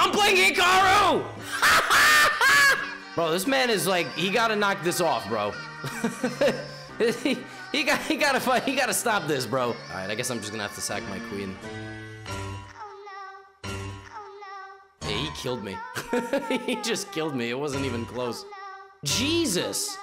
I'm playing Hikaru! bro, this man is like, he gotta knock this off, bro. he, he got, he gotta fight, he gotta stop this, bro. All right, I guess I'm just gonna have to sack my queen. Yeah, he killed me. he just killed me. It wasn't even close. Jesus!